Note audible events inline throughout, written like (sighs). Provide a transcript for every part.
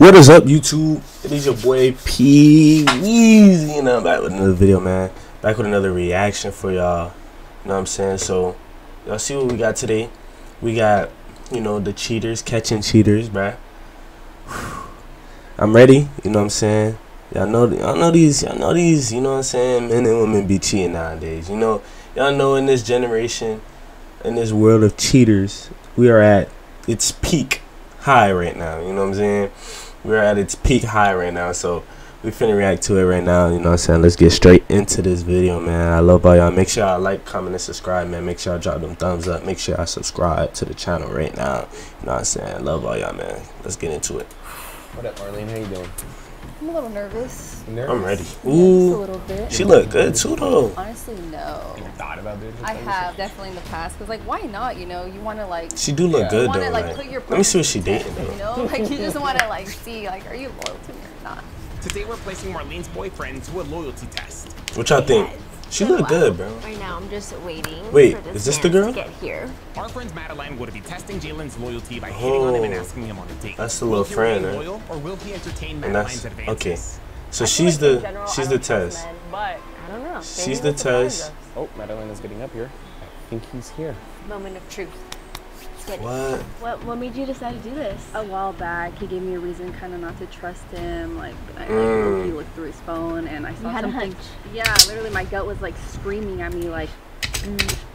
What is up, YouTube? It is your boy P Weezy, and I'm back with another video, man. Back with another reaction for y'all. You know what I'm saying? So, y'all see what we got today? We got, you know, the cheaters catching cheaters, bruh. I'm ready. You know what I'm saying? Y'all know, y'all know these, y'all know these. You know what I'm saying? Men and women be cheating nowadays. You know, y'all know in this generation, in this world of cheaters, we are at its peak high right now. You know what I'm saying? We're at its peak high right now. So we finna react to it right now. You know what I'm saying? Let's get straight into this video, man. I love all y'all. Make sure y'all like, comment, and subscribe, man. Make sure y'all drop them thumbs up. Make sure y'all subscribe to the channel right now. You know what I'm saying? Love all y'all, man. Let's get into it. What up, Marlene? How you doing? I'm a little nervous. Nervous? I'm ready. Just a Ooh. little bit. She look good too, though. Honestly, no. You thought about doing I have definitely in the past. Cause like, why not? You know, you want to like, She do look Yeah. good, you want though. to like Like, put your. let me see what she in dating, though. You know, like you just want to like see like, are you loyal to me or not? Today we're placing Marlene's boyfriend to a loyalty test. What y'all think? She look good, bro. Um, right now, I'm just waiting. Wait, for this is this the man girl? To get here. Our friend Madeline would be testing Jalen's loyalty by hitting on him and Oh. asking him on a date. That's the little he friend, right? loyal, or will he entertain And Madeline's that's advances? okay. So she's the she's the test. but I don't know. She's the test. Oh, Madeline is getting up here. I think he's here. Moment of truth. Let's get it. What? What, what made you decide to do this? A while back, he gave me a reason kind of not to trust him. Like, I like, Mm. really looked through his phone and I saw you had a something. hunch. Yeah, literally, my gut was like screaming at me, like,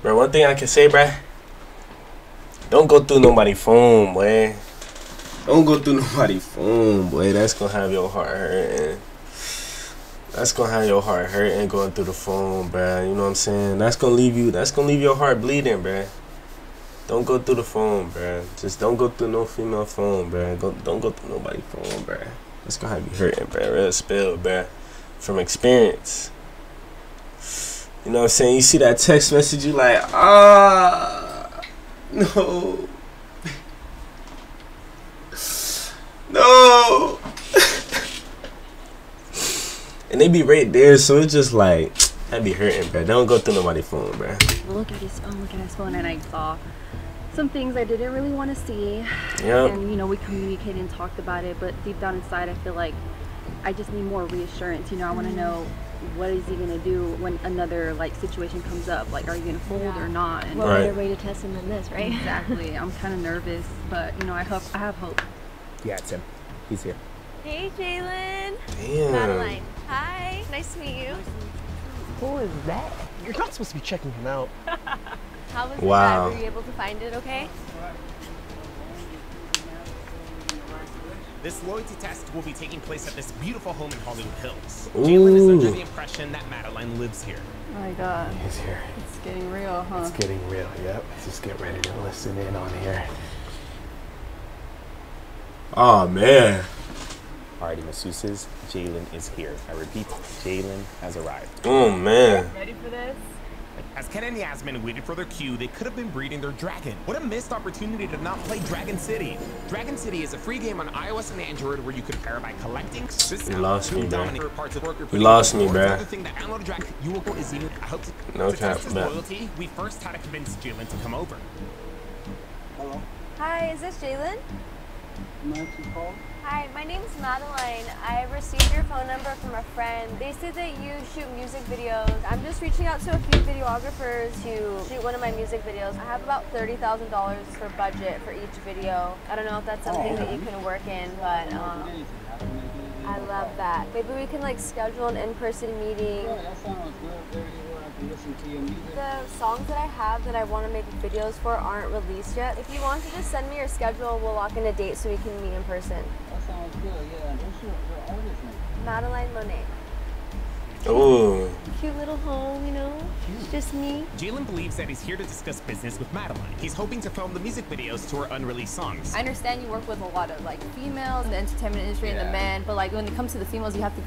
Bro, one thing I can say, bruh. Don't go through nobody's phone, boy. Don't go through (laughs) nobody's phone, boy. That's gonna have your heart hurting. That's gonna have your heart hurting going through the phone, bruh. You know what I'm saying? That's gonna leave you. That's gonna leave your heart bleeding, bruh. Don't go through the phone, bruh. Just don't go through no female phone, bruh. Go, don't go through nobody's phone, bruh. That's gonna have you hurting, bruh. Real spill, bruh. From experience. You know what I'm saying? You see that text message, you like, ah, no, (laughs) no, (laughs) and they be right there, so it's just like that be hurting, bro. Don't go through nobody's phone, bro. look at his phone, look at his phone, and I saw some things I didn't really want to see. Yep. and you know we communicated and talked about it but deep down inside i feel like i just need more reassurance you know i want to mm-hmm. know what is he going to do when another like situation comes up like are you going to fold or not and What Right. better way to test him than this, right? exactly (laughs) i'm kind of nervous but you know i hope i have hope Yeah, it's him. He's here. Hey, Jalen. Damn. Madeline. Hi. Nice to meet you. Who is that? You're not supposed to be checking him out. (laughs) How was Wow. the? Were you able to find it okay? This loyalty test will be taking place at this beautiful home in Hollywood Hills. Jalen is under the impression that Madeline lives here. oh my god He's here. it's getting real huh It's getting real. Yep. Just get ready to listen in on here. Oh man. Alrighty, masseuses. Jalen is here. I repeat, Jalen has arrived. Oh man. ready for this As Ken and Yasmin waited for their cue, they could have been breeding their dragon. What a missed opportunity to not play Dragon City. Dragon City is a free game on iOS and Android where you can pair by collecting. This You lost me, doing bruh. parts of work you're You putting lost me, the bruh. Another thing that download Dragon, you will go is even. I hope to, No to cap, test his loyalty. We first had to convince Jalen to come over. Hello. Hi, is this Jalen? Hi, my name is Madeline. I received your phone number from a friend. They said that you shoot music videos. I'm just reaching out to a few videographers to shoot one of my music videos. I have about $30,000 for budget for each video. I don't know if that's something that you can work in, but um, I love that. Maybe we can like schedule an in-person meeting. That sounds good. Very good. I can listen to your music. The songs that I have that I want to make videos for aren't released yet. If you want to just send me your schedule, we'll lock in a date so we can meet in person. Madeline Monet. Ooh. Cute little home, you know? It's just me. Jalen believes that he's here to discuss business with Madeline. He's hoping to film the music videos to her unreleased songs. I understand you work with a lot of like females in the entertainment industry and the men, but like when it comes to the females, you have to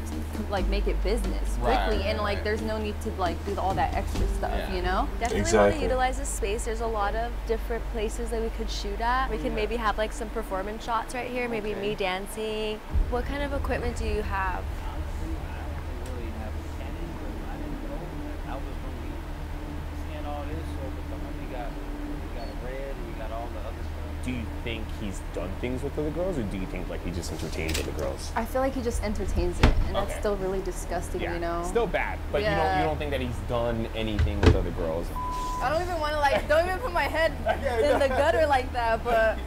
like make it business quickly, and like there's no need to like do all that extra stuff, you know? Definitely want to utilize this space. There's a lot of different places that we could shoot at. We could maybe have like some performance shots right here, maybe me dancing. What kind of equipment do you have? Honestly, I don't really have a Canon, but I didn't know that I was gonna be seeing all this. So, but the homie got, we got a red, we got all the other stuff. Do do you think he's done things with other girls, or do you think like he just entertains other girls? I feel like he just entertains it, and Okay. that's still really disgusting, you know. Still bad, but you don't Yeah. you don't think that he's done anything with other girls? I don't even want to like, don't even put my head (laughs) in the gutter like that, but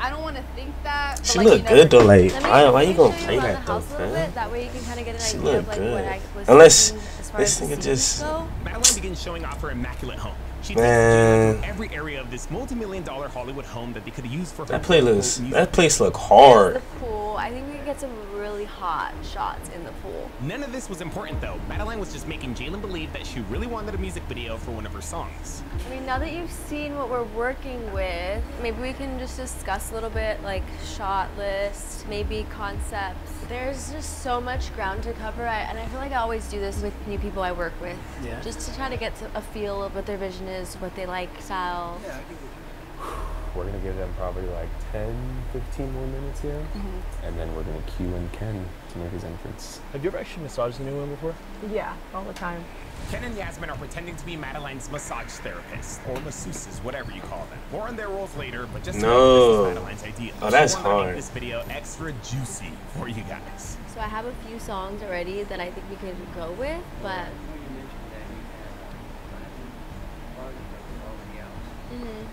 I don't want to think that. But, She like, look you never good though. Like, why, why let you gonna play that though, house man? bit. That way you can kind of get an She idea of like good. what I was Unless thinking as far this as the nigga just- go. Madeline begins showing off her immaculate home. She Man. takes every area of this multi-million dollar Hollywood home that they could have used for That playlist, that place look hard. The hard. pool. I think we could get some really hot shots in the pool. None of this was important though. Madeline was just making Jalen believe that she really wanted a music video for one of her songs. I mean, now that you've seen what we're working with, maybe we can just discuss a little bit like shot list, maybe concepts. There's just so much ground to cover, I, and I feel like I always do this with new people I work with, Yeah. just to try to get to a feel of what their vision is, what they like, style. Yeah, I can We're gonna give them probably like 10, 15 more minutes here, mm-hmm. and then we're gonna cue in Ken to make his entrance. Have you ever actually massaged anyone before? Yeah, all the time. Ken and Yasmin are pretending to be Madeline's massage therapist, or masseuses, whatever you call them. More on their roles later, but just No. know this is Madeline's idea. Oh, that's she wanted to make hard. This video extra juicy for you guys. So I have a few songs already that I think we could go with, but Well, you mentioned that you had like project that was already out. mhm, Like, like you were talking about you wanted to do it. mhm, That's really popping right now. Mhm.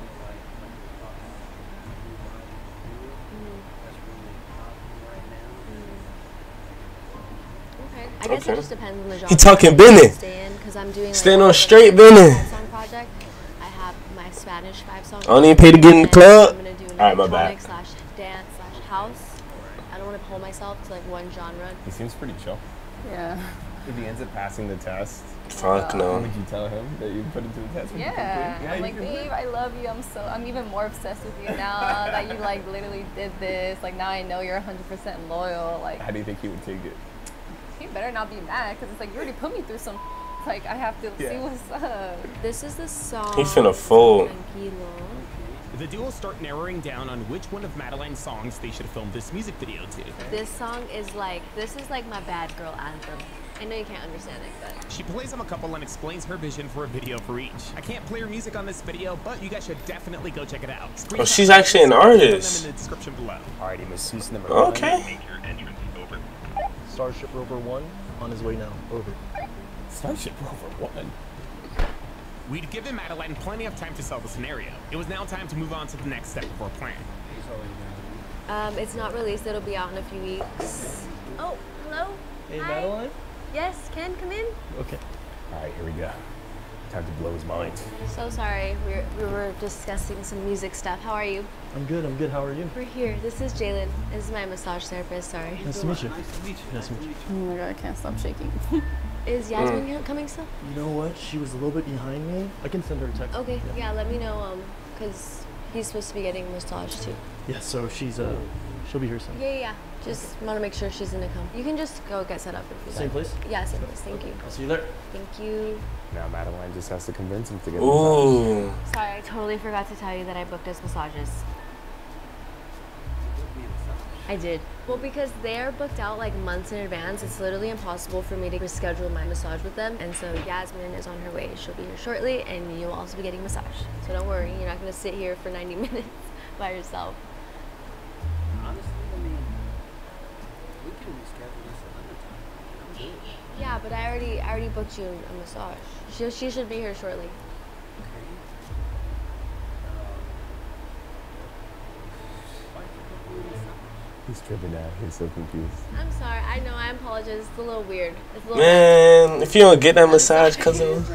okay. I guess Okay. it just depends on the genre. He talking I wanna Benny. Stay because I'm doing like Staying on straight five Benny. Song project. I have my Spanish five song. I don't even pay to get in the club. I'm gonna do an Alright, my bad. slash dance slash house. I don't want to pull myself to like one genre. He seems pretty chill. Yeah. If he ends up passing the test, Fuck uh, no. would you tell him that you put him to the test? Would you Yeah. I'm like, can do it. babe, I love you. I'm so, I'm even more obsessed with you now (laughs) that you like literally did this. Like now I know you're 100% loyal. Like How do you think he would take it? He better not be mad because it's like you already put me through some. Like I have to see what's up. This is the song. He finna fold. Tranquilo. The duo start narrowing down on which one of Madeline's songs they should film this music video to. This song is like this is like my bad girl anthem. I know you can't understand it, but She plays them a couple and explains her vision for a video for each. I can't play her music on this video, but you guys should definitely go check it out. Oh, she's actually an Screenshot them artist. in the description below. Alrighty, masseuse number Okay. Starship Rover 1 on his way now. Over. Starship Rover one. We'd given Madeline plenty of time to sell the scenario. It was now time to move on to the next step of our plan. um, it's not released. It'll be out in a few weeks. Oh, hello. Hey, Hi. Madeline? Yes, Ken, come in. Okay. Alright, here we go. Time to blow his mind. So sorry, we were, we were discussing some music stuff. How are you? I'm good, I'm good. How are you? We're here. This is Jalen. This is my massage therapist. Sorry. Nice to meet you. Nice to meet you. Nice to meet you. Oh my god, I can't stop shaking. (laughs) Is Yasmin coming still? You know what? She was a little bit behind me. I can send her a text. Okay, yeah. Let me know. Um, cause he's supposed to be getting a massage too. Yeah, so she's, uh, she'll be here soon. Yeah, yeah. yeah. Just want to make sure she's gonna come. You can just go get set up if you Same like. place? Yeah, same place. Thank you. I'll see you there. Thank you. Now Madeline just has to convince him to get a massage. Ooh. Sorry, I totally forgot to tell you that I booked us massages. I did. Well, because they're booked out like months in advance, it's literally impossible for me to reschedule my massage with them. And so Yasmin is on her way. She'll be here shortly, and you'll also be getting massage. So don't worry, you're not gonna sit here for 90 (laughs) minutes by yourself. Yeah, but I already, I already booked you a massage. She, she should be here shortly. Okay. Why did you book me a massage? He's tripping out. He's so confused. I'm sorry. I know. I apologize. It's a little weird. It's a little. Man, if you don't get that massage, cause (laughs) of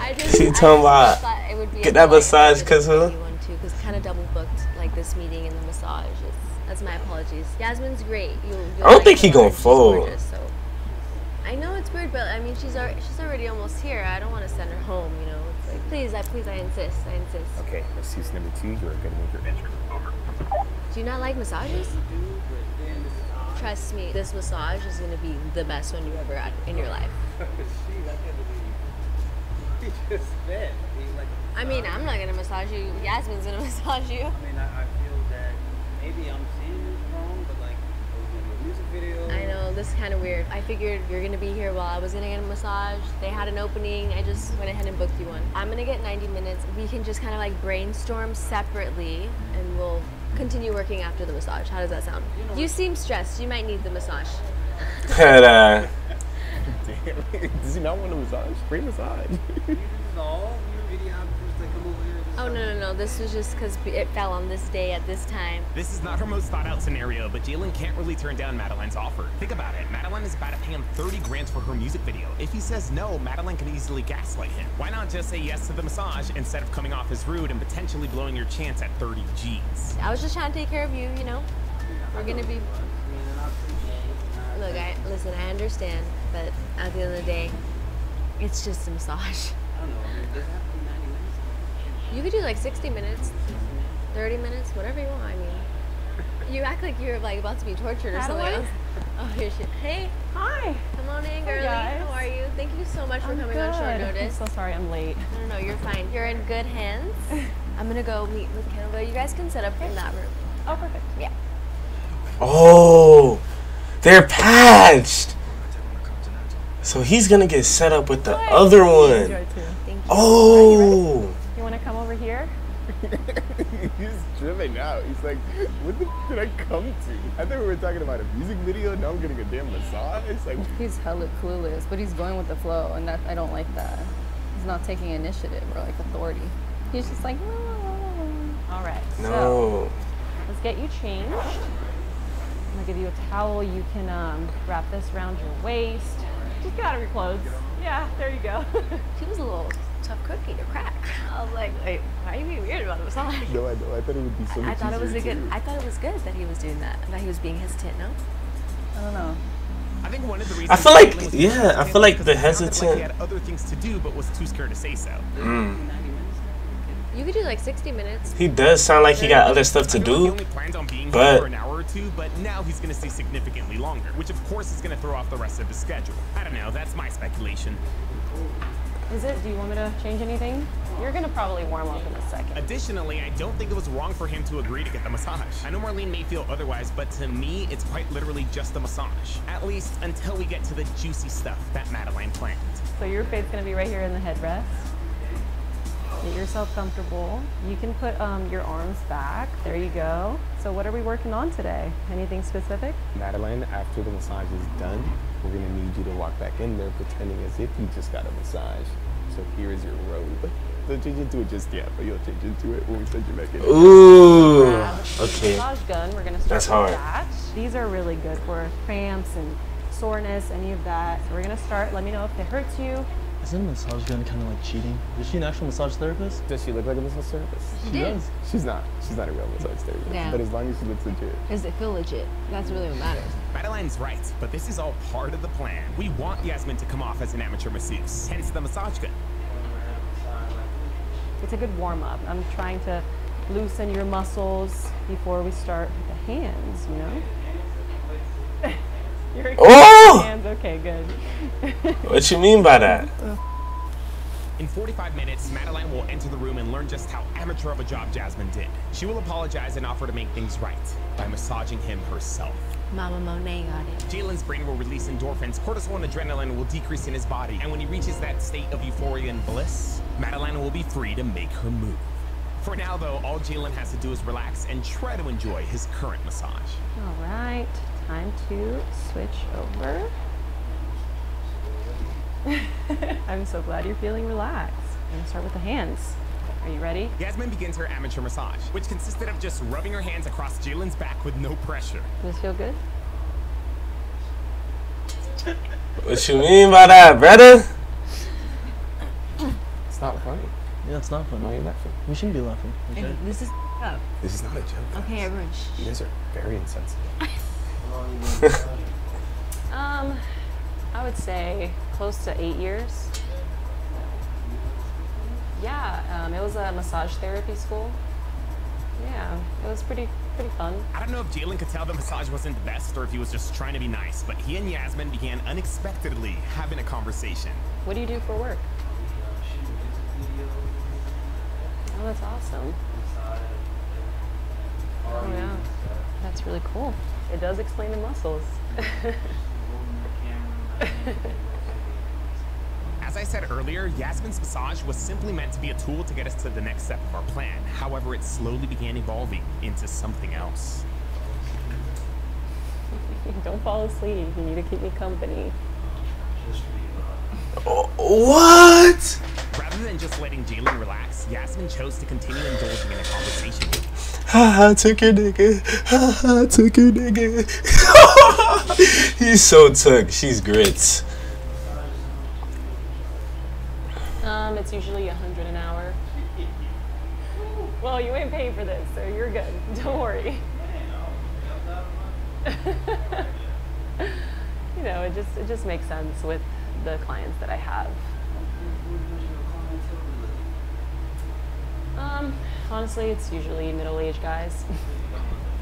I just, She talking about thought it would be get a that good, massage, good 'cause who? One too, because kind of double booked like this meeting and the massage. It's, that's my apologies. Yasmin's great. You. I don't think he gonna fold. Gorgeous, so. I know it's weird, but I mean, she's already, she's already almost here. I don't want to send her home. You know, it's like, please, I please, I insist, I insist. Okay, masseuse number two, you're gonna make your entrance. Over. Do you not like massages? Do, but then this is Trust me, this massage is gonna be the best one you ever had in your life. Shoot, I can't believe you. You just said. I mean, I mean, I'm not gonna massage you. Yasmin's gonna (laughs) massage you. I mean, I, I feel that maybe I'm seeing this wrong, but like, I was gonna do a music video. I know this is kind of weird. I figured you're gonna be here while I was gonna get a massage. They had an opening. I just went ahead and booked you one. I'm gonna get 90 minutes. We can just kind of like brainstorm separately, and we'll continue working after the massage. How does that sound? You seem stressed. You might need the massage. (laughs) But, uh, (laughs) (laughs) Does he not want a massage? Free massage. This is all your videographers that come over here. This is Oh no no no! This was just because it fell on this day at this time. This is not her most thought out scenario, but Jalen can't really turn down Madeline's offer. Think about it. Madeline is about to pay him 30 grand for her music video. If he says no, Madeline can easily gaslight him. Why not just say yes to the massage instead of coming off as rude and potentially blowing your chance at 30 G's? I was just trying to take care of you. You know, we're gonna be. I mean, and I appreciate it. and I- Look, I listen. I understand, but at the end of the day, it's just a massage. I don't know. I mean, You could do like 60 minutes, 30 minutes, whatever you want. I mean, you act like you're like about to be tortured or something else. Oh, here she. Hey, Hi. come on in, girlie. guys. How are you? Thank you so much for I'm coming good. on short notice. I'm notice. so sorry I'm late. No, no, no, you're fine. You're in good hands. (laughs) I'm gonna go meet with Kendall. You guys can set up in that room. Oh, perfect. Yeah. oh, they're patched. So he's gonna get set up with the other one. Enjoy too. Thank you. Oh, You want to come over here? (laughs) He's driven out. He's like, what the f- did I come to? I thought we were talking about a music video. Now I'm getting a damn massage. It's like, (laughs) He's hella clueless, but he's going with the flow, and that I don't like that. He's not taking initiative or like authority. He's just like, "La, la, la, la." all right. So let's get you changed. I'm gonna give you a towel. You can um, wrap this around your waist. Just get out of your clothes. Yeah, there you go. (laughs) She was a little tough cookie to crack. (laughs) I was like, wait, why are you being weird about a (laughs) massage? no, I know. I thought it would be so I much thought it was a easier, good. too. I thought it was good that he was doing that. That he was being hesitant. No. I don't know. I think one of the reasons I feel like- was yeah, I feel like the because it sounded Like he had other things to do, but was too scared to say so. You could do like 60 minutes. He does sound like he got other stuff to I feel like he do. only planned on being but- here for an hour or two, but now he's going to stay significantly longer, which of course is going to throw off the rest of his schedule. I don't know. That's my speculation. Is it? Do you want me to change anything? You're gonna probably warm up in a second. Additionally, I don't think it was wrong for him to agree to get the massage. I know Marlene may feel otherwise, but to me, it's quite literally just a massage. At least until we get to the juicy stuff that Madeline planned. So your fade's gonna be right here in the headrest. Get yourself comfortable. You can put um, your arms back. There you go. So what are we working on today? Anything specific? Madeline, after the massage is done, we're gonna need you to walk back in there pretending as if you just got a massage. So here is your robe. Don't change into it just yet, but you'll change into it when we send you back in. Ooh. Okay. Gun. We're gonna start That's with hard. that. These are really good for cramps and soreness, any of that. So we're gonna start. Let me know if it hurts you. Isn't a massage gun kind of like cheating? Is she an actual massage therapist? Does she look like a massage therapist? She does. She's not. She's not a real massage therapist. Yeah. But as long as she looks legit. Does it feel legit? That's really what matters. Madeline's right, but this is all part of the plan. We want Yasmin to come off as an amateur masseuse, hence the massage gun. It's a good warm up. I'm trying to loosen your muscles before we start with the hands, you know? (laughs) You're Oh! hands, okay, good. (laughs) What you mean by that? In 45 minutes, Madeline will enter the room and learn just how amateur of a job Jasmine did. She will apologize and offer to make things right by massaging him herself. Mama Monet got it. Jalen's brain will release endorphins, cortisol and adrenaline will decrease in his body, and when he reaches that state of euphoria and bliss, Madeline will be free to make her move. For now, though, all Jalen has to do is relax and try to enjoy his current massage. All right, time to switch over. (laughs) I'm so glad you're feeling relaxed. I'm gonna start with the hands. Are you ready? Yasmin begins her amateur massage, which consisted of just rubbing her hands across Jalen's back with no pressure. Does this feel good? What you mean by that, brother? It's not funny. Yeah, it's not funny. Why are funny. you laughing? We shouldn't be laughing. Okay? This is up. This is not a joke. guys. Okay, everyone. Shh. You guys are very insensitive. (laughs) (laughs) Um, I would say close to eight years. Yeah, um, it was a massage therapy school. Yeah, it was pretty pretty fun. I don't know if Jalen could tell the massage wasn't the best or if he was just trying to be nice, but he and Yasmin began unexpectedly having a conversation. What do you do for work? Oh, that's awesome. Oh yeah, that's really cool. It does explain the muscles. (laughs) (laughs) As I said earlier, Yasmin's massage was simply meant to be a tool to get us to the next step of our plan. However, it slowly began evolving into something else. (laughs) Don't fall asleep. You need to keep me company. What? Rather than just letting Jalen relax, Yasmin chose to continue indulging in a conversation. Haha, took your nigga. Haha, took your nigga. (laughs) He's so took. She's grits. It's usually a hundred an hour. Well, you ain't paying for this, so you're good. (laughs) Don't worry. (laughs) you know, it just it just makes sense with the clients that I have. Um, honestly, it's usually middle-aged guys.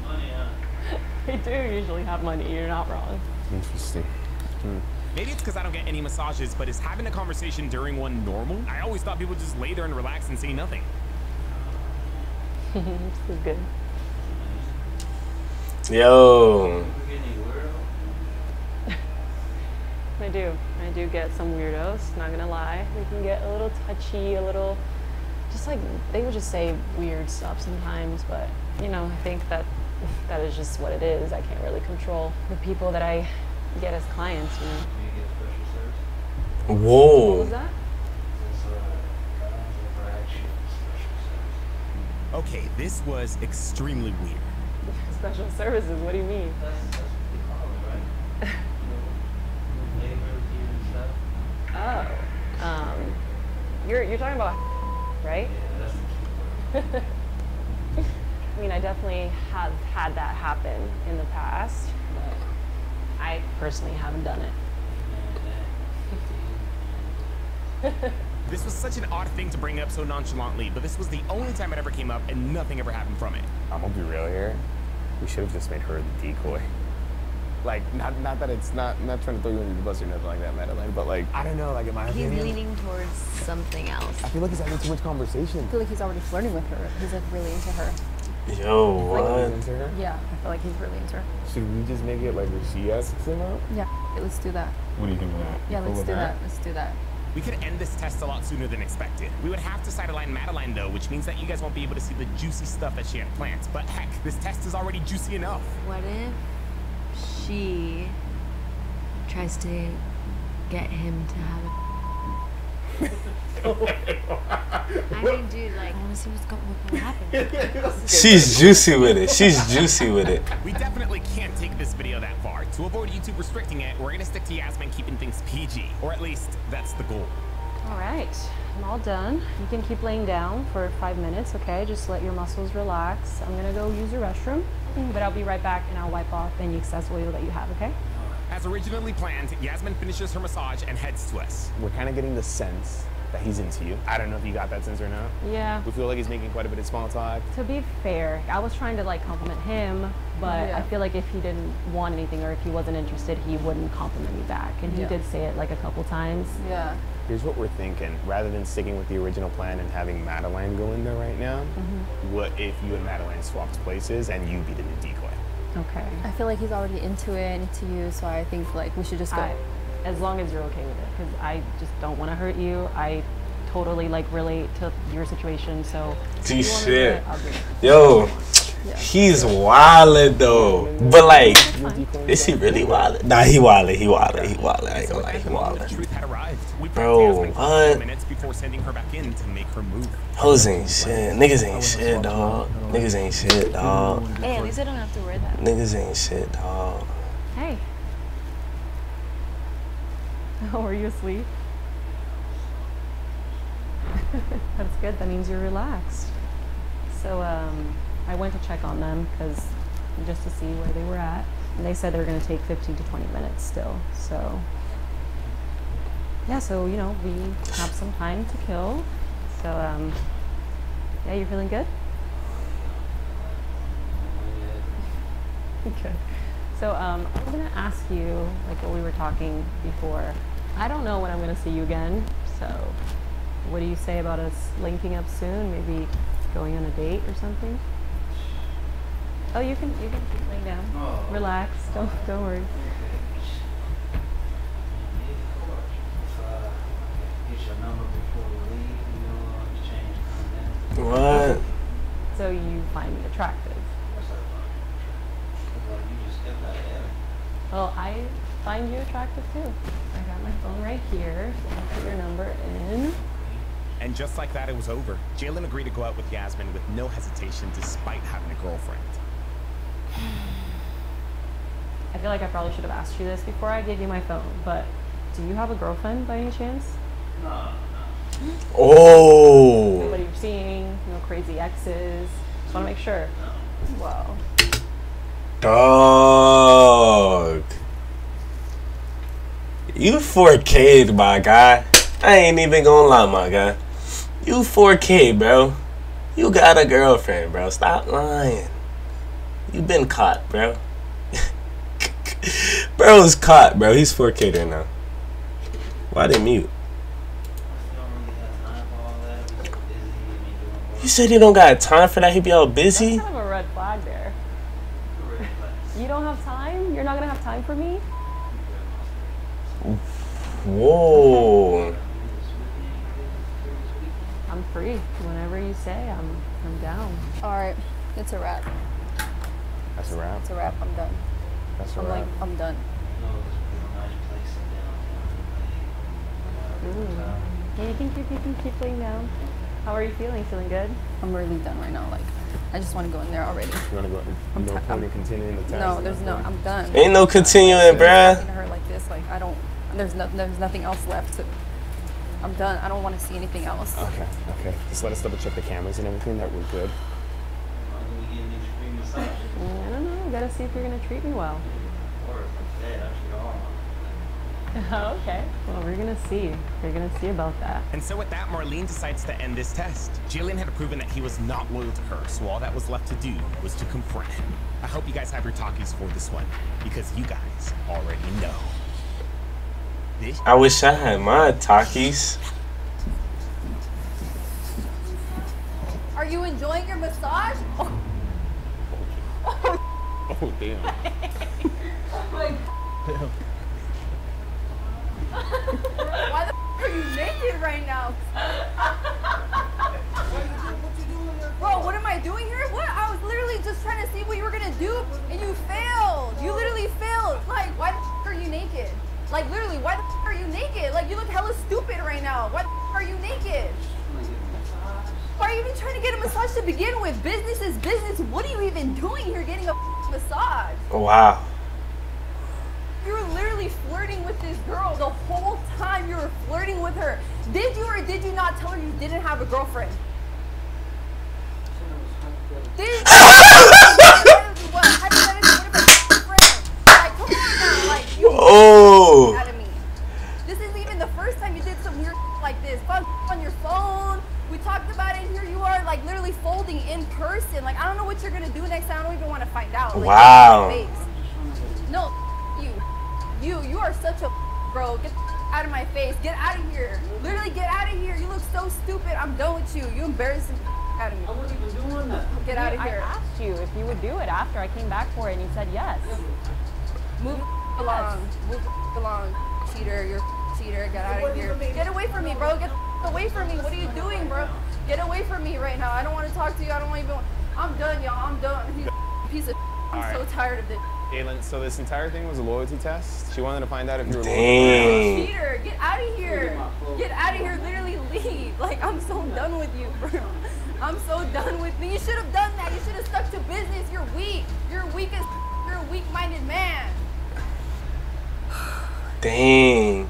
(laughs) they do usually have money. You're not wrong. Interesting. Maybe it's because I don't get any massages, but is having a conversation during one normal? I always thought people just lay there and relax and say nothing. (laughs) this is good. Yo. (laughs) I do. I do get some weirdos, not gonna lie. They can get a little touchy, a little just like they would just say weird stuff sometimes, but you know, I think that (laughs) that is just what it is. I can't really control the people that I get as clients, you know. What was Whoa. that? Okay, this was extremely weird. (laughs) Special services, what do you mean? (laughs) Oh. Um you're you're talking about right? (laughs) I mean, I definitely have had that happen in the past. But I personally haven't done it. (laughs) This was such an odd thing to bring up so nonchalantly, but this was the only time it ever came up and nothing ever happened from it. I'm gonna be real here. We should have just made her the decoy. Like, not not that it's not not trying to throw you under the bus or nothing like that, Madeline. But like, I don't know. Like, in my He's opinion, He's leaning towards something else. I feel like he's having too much conversation. I feel like he's already flirting with her. He's like really into her. Yo, what? Into her? Yeah, I feel like he's really into her. Should we just make it like where she asks him out? Yeah, okay, let's do that. What do you think of that? Yeah, let's with do that. Let's do that. We could end this test a lot sooner than expected. We would have to sideline Madeline though, which means that you guys won't be able to see the juicy stuff that she had planned. But heck, this test is already juicy enough. What if she tries to get him to have a. I mean, dude, like, I want to see what's going to happen. (laughs) She's juicy with it. She's juicy with it. We definitely can't take this video that far. To avoid YouTube restricting it, we're gonna stick to Yasmin keeping things PG. Or at least, that's the goal. All right, I'm all done. You can keep laying down for five minutes, okay? Just let your muscles relax. I'm gonna go use the restroom, but I'll be right back and I'll wipe off any excess oil that you have, okay? As originally planned, Yasmin finishes her massage and heads to us. We're kind of getting the sense that he's into you. I don't know if you got that sense or not. Yeah. We feel like he's making quite a bit of small talk. To be fair, I was trying to like compliment him, but Yeah. I feel like if he didn't want anything or if he wasn't interested, he wouldn't compliment me back. And he Yeah. did say it like a couple times. Yeah. Here's what we're thinking. Rather than sticking with the original plan and having Madeline go in there right now, mm-hmm. what if you and Madeline swapped places and you be the new decoy? Okay. I feel like he's already into it, into you, so I think like we should just go. I, as long as you're okay with it, because I just don't want to hurt you. I totally like relate to your situation, so. if Gee, you want me to do shit. it, I'll Yo, he's wildin' though. But like, is he really wildin'? Nah, he wildin'. He wildin'. He wildin'. I ain't gonna lie. He the moment, the wildin'. truth. We prepped Bro, Yasmin for a what? minutes before sending her back in to make her move. Hoes ain't shit. Niggas ain't shit, dog. Niggas ain't shit, dog. Hey, at least I don't have to wear that. Niggas ain't shit, dog. Hey. (laughs) Oh, were you asleep? (laughs) That's good. That means you're relaxed. So um, I went to check on them because just to see where they were at. And they said they were going to take 15 to 20 minutes still. So yeah, so you know we have some time to kill. So um, yeah, you're feeling good. (laughs) Good. So um, I'm gonna ask you, like what we were talking before. I don't know when I'm gonna see you again. So, what do you say about us linking up soon? Maybe going on a date or something? Oh, you can you can keep laying down. Oh. Relax. Don't don't worry. number before we leave, you know, exchange contacts. What? So you find me attractive. What's that about? Well, you just got that out. Well, I find you attractive too. I got my phone right here. So I'll put your number in. And just like that, it was over. Jalen agreed to go out with Yasmin with no hesitation despite having a girlfriend. (sighs) I feel like I probably should have asked you this before I gave you my phone, but do you have a girlfriend by any chance? No, no. Oh. Anybody you're seeing? No crazy exes? Just want to make sure. Wow. Dog. You 4K'd, my guy. I ain't even gonna lie, my guy. You 4K, bro. You got a girlfriend, bro. Stop lying. You been caught, bro. (laughs) Bro's caught, bro. He's 4K right now. Why they mute? You don't really have time for all that. You're busy and you're doing work. You said you don't got time for that. He be all busy. That's kind of a red flag there. You're really fast. You don't have time? You're not gonna have time for me? Whoa. I'm free. Whenever you say, I'm I'm down. All right, it's a wrap. That's a wrap. It's a wrap. I'm done. That's a I'm wrap. like, I'm done. You know, this would be a nice place to sit down. Ooh. Um, yeah, you can keep you can keep laying down. How are you feeling? Feeling good? I'm really done right now. Like, I just want to go in there already. You wanna go? I'm no ti- point I'm- in continuing the test. No, there's no. I'm done. Ain't no continuing, Talking bruh. to her like this, like I don't. There's no. There's nothing else left. To, I'm done. I don't want to see anything else. Okay, okay. Just let us double check the cameras and everything that we're good. Why don't we get an extreme massage? Mm, I don't know. Gotta see if you're gonna treat me well. Or if that, I should all. (laughs) okay. Well, we're gonna see. We're gonna see about that. And so with that, Marlene decides to end this test. Jalen had proven that he was not loyal to her, so all that was left to do was to confront him. I hope you guys have your talkies for this one, because you guys already know. This I wish I had my talkies. Are you enjoying your massage? (laughs) Oh, damn. why the f- are you naked right now? Bro, what am I doing here? What? I was literally just trying to see what you were gonna do, and you failed. You literally failed. Like, why the f- are you naked? Like, literally, why the f- are you naked? Like, you look hella stupid right now. Why the f- are you naked? Why are you even trying to get a massage to begin with? Business is business. What are you even doing here getting a massage? Oh, wow. You were literally flirting with this girl the whole time you were flirting with her. Did you or did you not tell her you didn't have a girlfriend? Did (laughs) (laughs) Oh, want to find out. Like, Wow. get my face. No, you, you, you are such a bro. Get out of my face. Get out of here. Literally, get out of here. You look so stupid. I'm done with you. You embarrassing out of me. I wasn't even doing that. Get out of here. I asked you if you would do it after I came back for it, and you said yes. Move along. Move along. Cheater. You're a cheater. Get out of here. Get away from me, bro. Get away from me. What are you doing, bro? Get away from me right now. I don't want to talk to you. I don't want even. I'm done, y'all. I'm done. (laughs) He's a piece of. I'm All so tired of this. Jalen, so this entire thing was a loyalty test. She wanted to find out if you were loyal. Dang. Cheater. Get out of here. Get out of here. Literally leave. (laughs) Like I'm so done with you, bro. I'm so done with me. You should have done that. You should have stuck to business. You're weak. You're weak as. You're a weak-minded man. (sighs) Dang.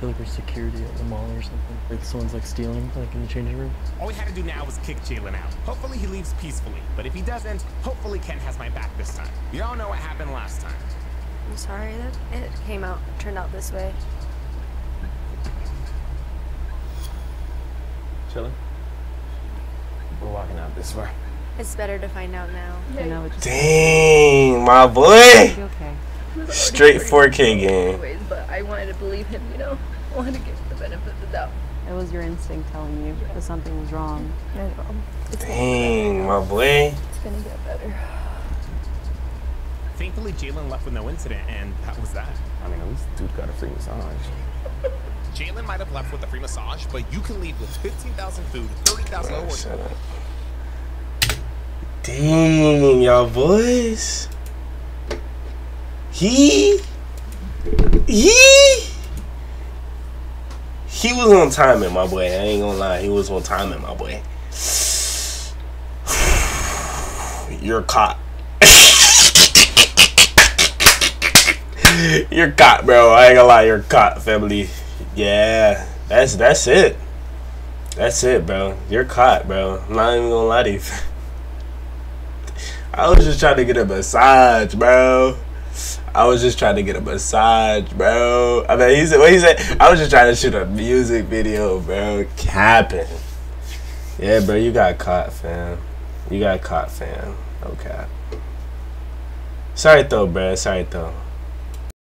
I feel like there's security at the mall or something. Like someone's like stealing, like in the changing room. All we had to do now was kick Jalen out. Hopefully he leaves peacefully, but if he doesn't, hopefully Ken has my back this time. We all know what happened last time. I'm sorry that it came out, turned out this way. Chilling. We're walking out this way. It's better to find out now. You know, just Dang, my boy. okay. Straight 4K game. Anyways, but I wanted to believe him, you know. I wanted to give the benefit of the doubt. It was your instinct telling you that something was wrong. I know. Dang, my boy. It's gonna get better. Thankfully, Jalen left with no incident, and that was that. I mean, at least dude got a free massage. (laughs) Jalen might have left with a free massage, but you can leave with 15,000 food, 30,000 Bro, reward. shut up. Dang, y'all boys. He. He. He was on timing, my boy. I ain't gonna lie. He was on timing, my boy. (sighs) You're caught. (laughs) you're caught, bro. I ain't gonna lie. You're caught, family. Yeah, that's that's it. That's it, bro. You're caught, bro. I'm not even gonna lie to you. (laughs) I was just trying to get a massage, bro. I was just trying to get a massage, bro. I mean, he said, what he said? I was just trying to shoot a music video, bro. Capping. Yeah, bro, you got caught, fam. You got caught, fam. Okay. Sorry though, bro. Sorry though.